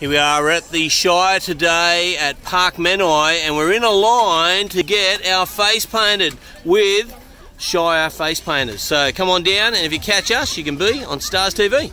Here we are at the Shire today at Park Menai and we're in a line to get our face painted with Shire face painters. So come on down and if you catch us you can be on Stars TV.